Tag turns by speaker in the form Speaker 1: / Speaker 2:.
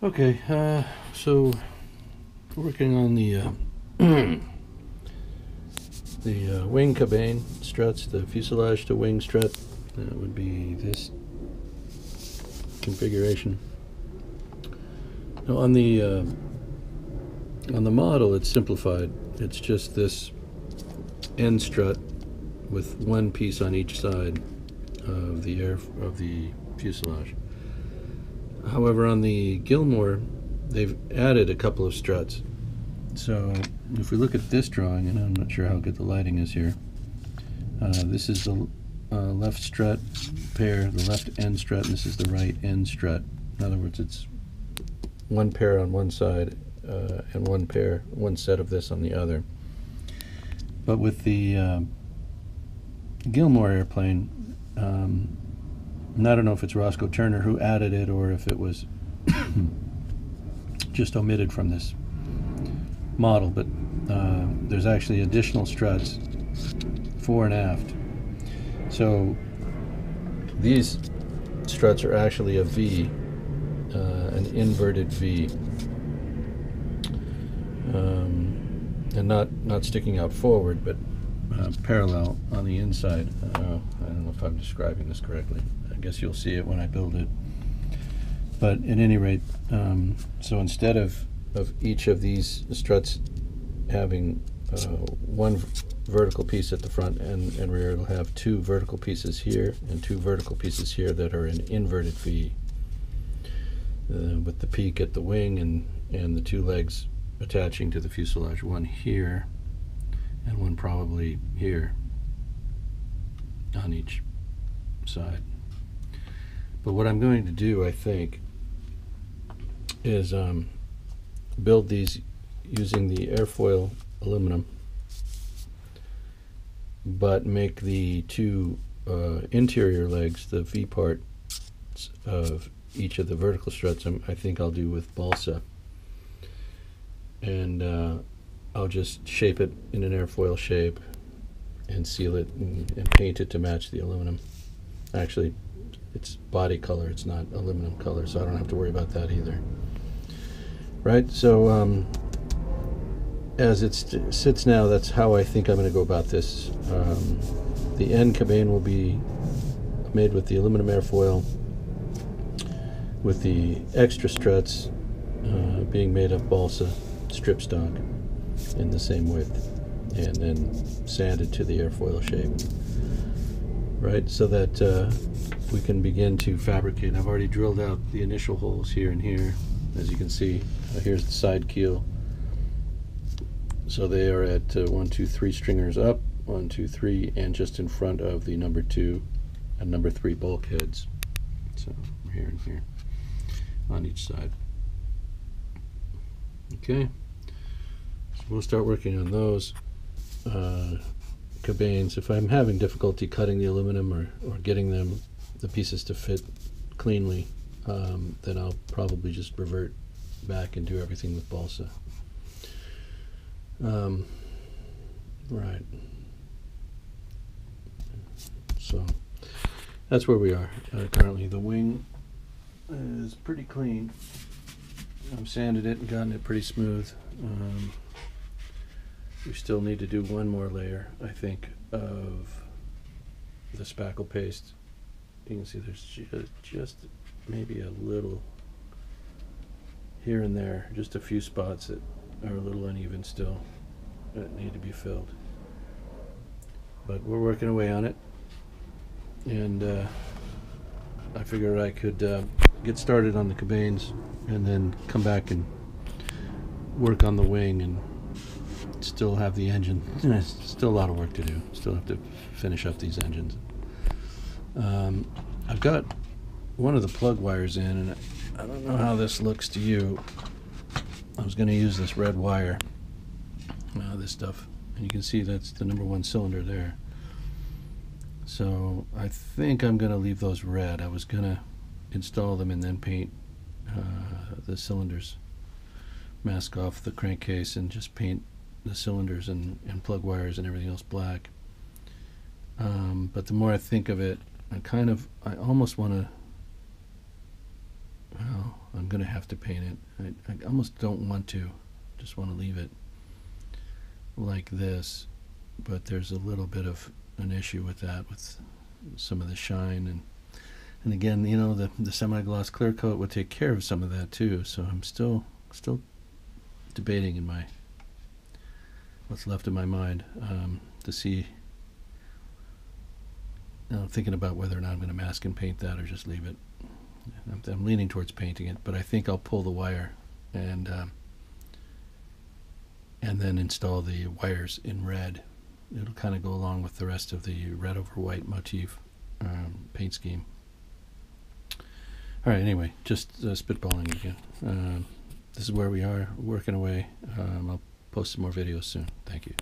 Speaker 1: Okay, uh, so working on the uh, the uh, wing cabane struts, the fuselage to wing strut. That would be this configuration. Now on the uh, on the model, it's simplified. It's just this end strut with one piece on each side of the air of the fuselage. However, on the Gilmore, they've added a couple of struts. So if we look at this drawing, and I'm not sure how good the lighting is here, uh, this is the uh, left strut pair, the left end strut, and this is the right end strut. In other words, it's one pair on one side uh, and one pair, one set of this on the other. But with the uh, Gilmore airplane, um, and I don't know if it's Roscoe Turner who added it or if it was just omitted from this model, but uh, there's actually additional struts fore and aft. So these struts are actually a V, uh, an inverted V, um, and not not sticking out forward, but uh, parallel on the inside. Uh, I don't know if I'm describing this correctly. I guess you'll see it when I build it. But at any rate, um, so instead of, of each of these struts having uh, one vertical piece at the front and, and rear, it'll have two vertical pieces here and two vertical pieces here that are an inverted V. Uh, with the peak at the wing and, and the two legs attaching to the fuselage, one here and one probably here on each side. But what I'm going to do, I think, is um, build these using the airfoil aluminum, but make the two uh, interior legs, the V part of each of the vertical struts, I'm, i think I'll do with balsa. And uh, I'll just shape it in an airfoil shape and seal it and, and paint it to match the aluminum. Actually, it's body color, it's not aluminum color, so I don't have to worry about that either. Right, so um, as it sits now, that's how I think I'm going to go about this. Um, the end cabane will be made with the aluminum airfoil, with the extra struts uh, being made of balsa strip stock in the same width, and then sanded to the airfoil shape. Right, so that uh, we can begin to fabricate. I've already drilled out the initial holes here and here. As you can see, uh, here's the side keel. So they are at uh, one, two, three stringers up, one, two, three, and just in front of the number two and number three bulkheads. So here and here on each side. Okay, we'll start working on those uh, cabanes. If I'm having difficulty cutting the aluminum or, or getting them the pieces to fit cleanly, um, then I'll probably just revert back and do everything with balsa. Um, right. So that's where we are uh, currently. The wing is pretty clean. I've sanded it and gotten it pretty smooth. Um, we still need to do one more layer, I think, of the spackle paste you can see there's just, maybe a little here and there, just a few spots that are a little uneven still that need to be filled. But we're working away on it, and uh, I figured I could uh, get started on the cabanes and then come back and work on the wing and still have the engine. still a lot of work to do. Still have to finish up these engines. Um, I've got one of the plug wires in, and I don't know how this looks to you. I was going to use this red wire, uh, this stuff, and you can see that's the number one cylinder there. So I think I'm going to leave those red. I was going to install them and then paint uh, the cylinders, mask off the crankcase, and just paint the cylinders and, and plug wires and everything else black. Um, but the more I think of it, I kind of, I almost want to, well, I'm I'm gonna have to paint it. I, I almost don't want to. Just want to leave it like this, but there's a little bit of an issue with that, with some of the shine and and again, you know, the the semi-gloss clear coat would take care of some of that too. So I'm still still debating in my what's left in my mind um, to see. Know, thinking about whether or not I'm going to mask and paint that or just leave it. I'm, I'm leaning towards painting it, but I think I'll pull the wire and um, and then install the wires in red. It'll kind of go along with the rest of the red over white motif um, paint scheme. All right. Anyway, just uh, spitballing again. Um, this is where we are working away. Um, I'll post more videos soon. Thank you.